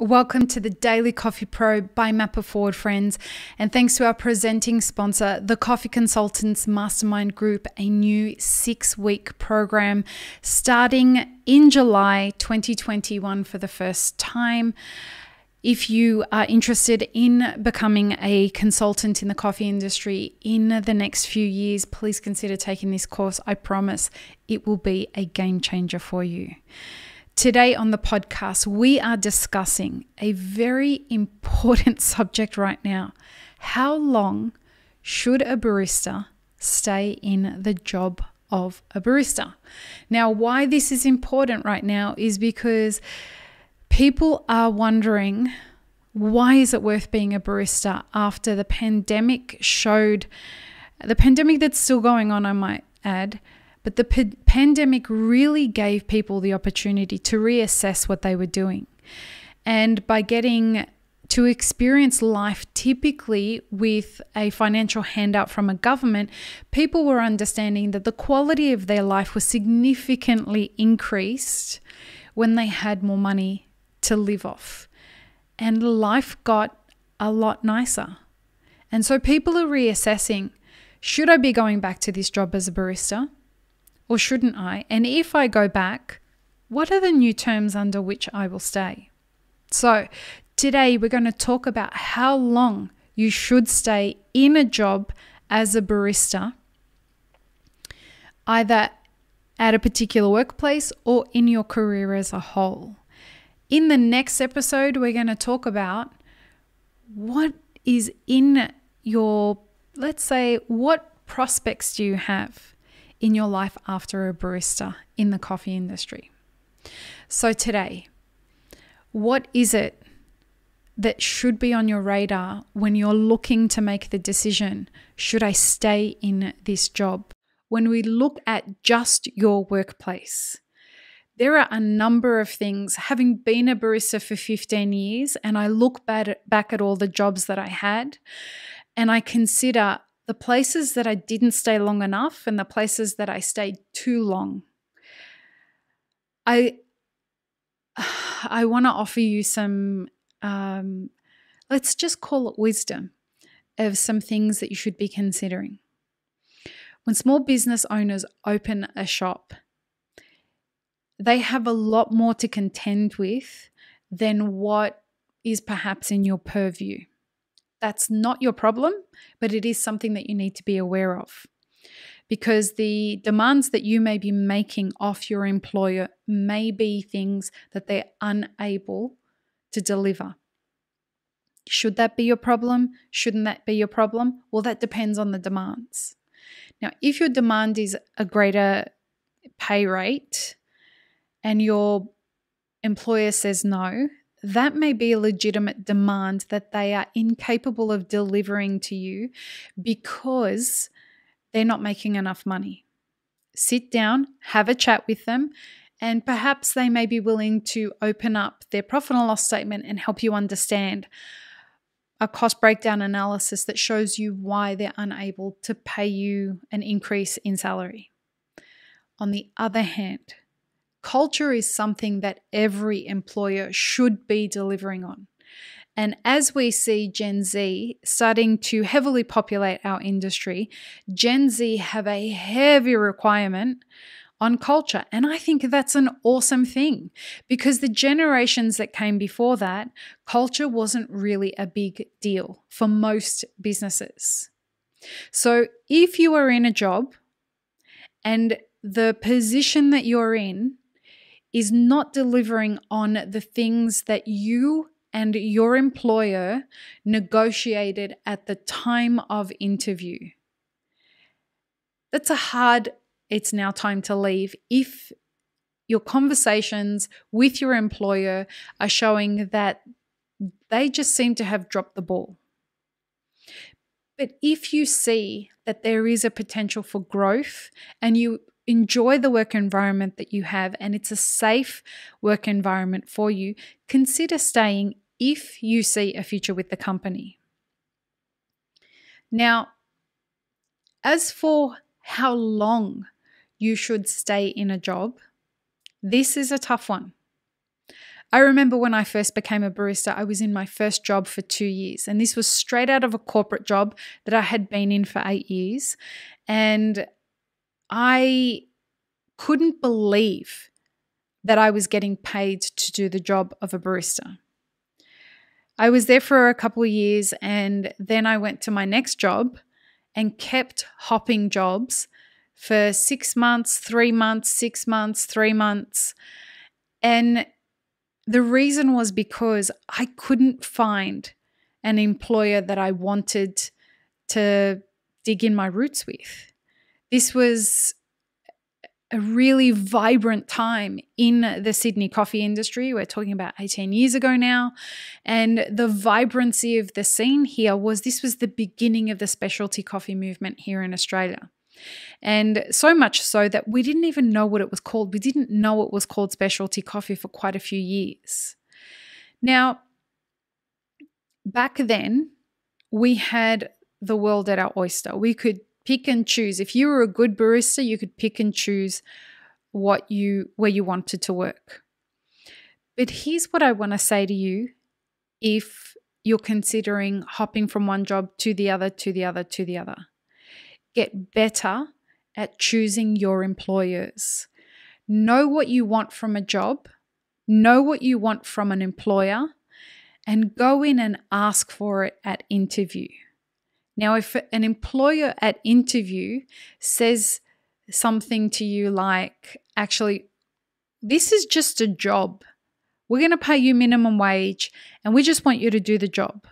Welcome to the Daily Coffee Pro by Map It Forward, friends. And thanks to our presenting sponsor, the Coffee Consultants Mastermind Group, a new six week program starting in July 2021 for the first time. If you are interested in becoming a consultant in the coffee industry in the next few years, please consider taking this course. I promise it will be a game changer for you. Today on the podcast, we are discussing a very important subject right now. How long should a barista stay in the job of a barista? Now, why this is important right now is because people are wondering why is it worth being a barista after the pandemic showed the pandemic that's still going on, I might add, but the p- pandemic really gave people the opportunity to reassess what they were doing. And by getting to experience life typically with a financial handout from a government, people were understanding that the quality of their life was significantly increased when they had more money to live off. And life got a lot nicer. And so people are reassessing should I be going back to this job as a barista? Or shouldn't I? And if I go back, what are the new terms under which I will stay? So, today we're going to talk about how long you should stay in a job as a barista, either at a particular workplace or in your career as a whole. In the next episode, we're going to talk about what is in your, let's say, what prospects do you have? In your life after a barista in the coffee industry. So, today, what is it that should be on your radar when you're looking to make the decision should I stay in this job? When we look at just your workplace, there are a number of things. Having been a barista for 15 years, and I look back at all the jobs that I had, and I consider the places that I didn't stay long enough and the places that I stayed too long. I I want to offer you some um, let's just call it wisdom of some things that you should be considering. When small business owners open a shop, they have a lot more to contend with than what is perhaps in your purview. That's not your problem, but it is something that you need to be aware of. Because the demands that you may be making off your employer may be things that they're unable to deliver. Should that be your problem? Shouldn't that be your problem? Well, that depends on the demands. Now, if your demand is a greater pay rate and your employer says no, that may be a legitimate demand that they are incapable of delivering to you because they're not making enough money. Sit down, have a chat with them, and perhaps they may be willing to open up their profit and loss statement and help you understand a cost breakdown analysis that shows you why they're unable to pay you an increase in salary. On the other hand, Culture is something that every employer should be delivering on. And as we see Gen Z starting to heavily populate our industry, Gen Z have a heavy requirement on culture. And I think that's an awesome thing because the generations that came before that, culture wasn't really a big deal for most businesses. So if you are in a job and the position that you're in is not delivering on the things that you and your employer negotiated at the time of interview. That's a hard, it's now time to leave if your conversations with your employer are showing that they just seem to have dropped the ball. But if you see that there is a potential for growth and you enjoy the work environment that you have and it's a safe work environment for you, consider staying if you see a future with the company. Now, as for how long you should stay in a job, this is a tough one. I remember when I first became a barista, I was in my first job for two years. And this was straight out of a corporate job that I had been in for eight years. And I couldn't believe that I was getting paid to do the job of a barista. I was there for a couple of years and then I went to my next job and kept hopping jobs for six months, three months, six months, three months. And the reason was because I couldn't find an employer that I wanted to dig in my roots with. This was a really vibrant time in the Sydney coffee industry. We're talking about 18 years ago now. And the vibrancy of the scene here was this was the beginning of the specialty coffee movement here in Australia. And so much so that we didn't even know what it was called. We didn't know it was called specialty coffee for quite a few years. Now, back then, we had the world at our oyster. We could pick and choose. If you were a good barista, you could pick and choose what you where you wanted to work. But here's what I want to say to you if you're considering hopping from one job to the other to the other to the other. Get better at choosing your employers. Know what you want from a job, know what you want from an employer, and go in and ask for it at interview. Now, if an employer at interview says something to you like, actually, this is just a job, we're going to pay you minimum wage and we just want you to do the job.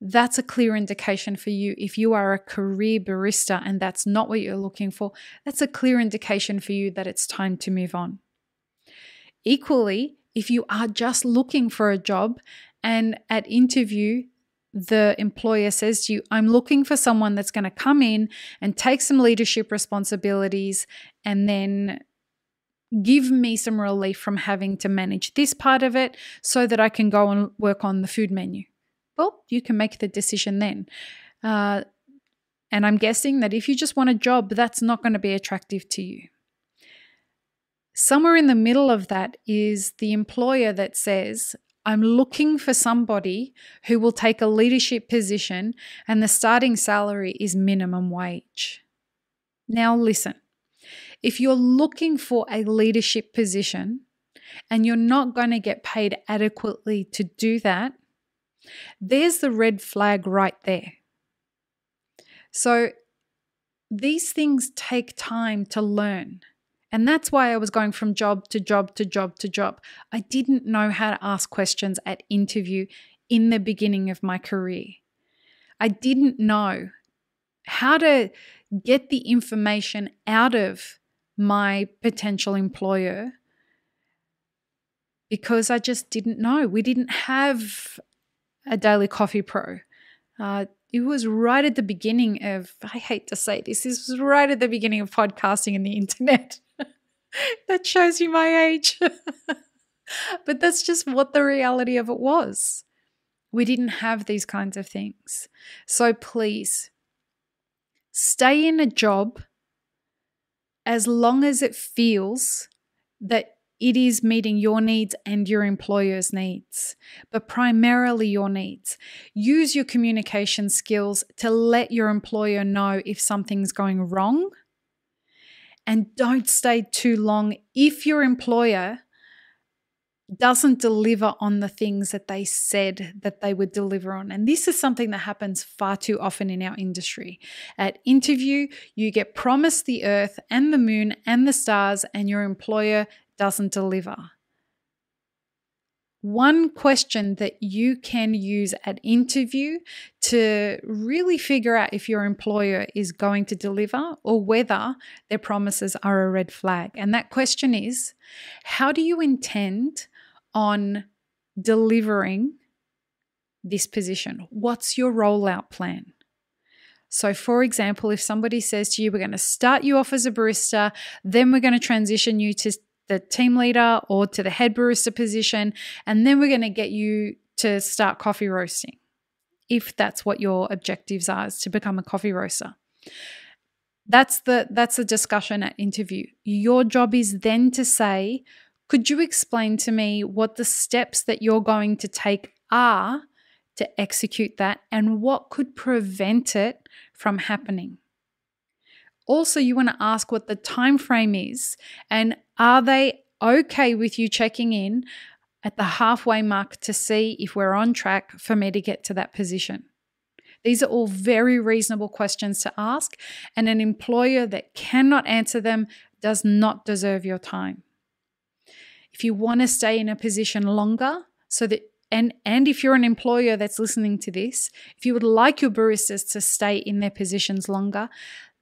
That's a clear indication for you. If you are a career barista and that's not what you're looking for, that's a clear indication for you that it's time to move on. Equally, if you are just looking for a job and at interview the employer says to you, I'm looking for someone that's going to come in and take some leadership responsibilities and then give me some relief from having to manage this part of it so that I can go and work on the food menu. Well, you can make the decision then. Uh, and I'm guessing that if you just want a job, that's not going to be attractive to you. Somewhere in the middle of that is the employer that says, I'm looking for somebody who will take a leadership position and the starting salary is minimum wage. Now, listen if you're looking for a leadership position and you're not going to get paid adequately to do that, there's the red flag right there. So, these things take time to learn. And that's why I was going from job to job to job to job. I didn't know how to ask questions at interview in the beginning of my career. I didn't know how to get the information out of my potential employer because I just didn't know. We didn't have a daily coffee pro. Uh, it was right at the beginning of, I hate to say this, this was right at the beginning of podcasting and the internet. that shows you my age. but that's just what the reality of it was. We didn't have these kinds of things. So please stay in a job as long as it feels that it is meeting your needs and your employer's needs, but primarily your needs. Use your communication skills to let your employer know if something's going wrong and don't stay too long if your employer doesn't deliver on the things that they said that they would deliver on. And this is something that happens far too often in our industry. At interview, you get promised the earth and the moon and the stars, and your employer doesn't deliver one question that you can use at interview to really figure out if your employer is going to deliver or whether their promises are a red flag. And that question is how do you intend on delivering this position? What's your rollout plan? So, for example, if somebody says to you, We're going to start you off as a barista, then we're going to transition you to the team leader or to the head barista position. And then we're going to get you to start coffee roasting, if that's what your objectives are, is to become a coffee roaster. That's the that's the discussion at interview. Your job is then to say, Could you explain to me what the steps that you're going to take are to execute that and what could prevent it from happening? Also, you want to ask what the time frame is and are they okay with you checking in at the halfway mark to see if we're on track for me to get to that position? These are all very reasonable questions to ask, and an employer that cannot answer them does not deserve your time. If you want to stay in a position longer, so that and and if you're an employer that's listening to this, if you would like your baristas to stay in their positions longer,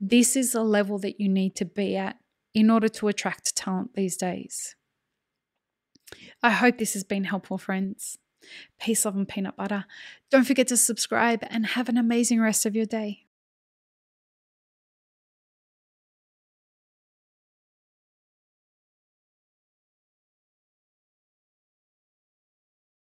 this is a level that you need to be at in order to attract talent these days. I hope this has been helpful, friends. Peace, love, and peanut butter. Don't forget to subscribe and have an amazing rest of your day.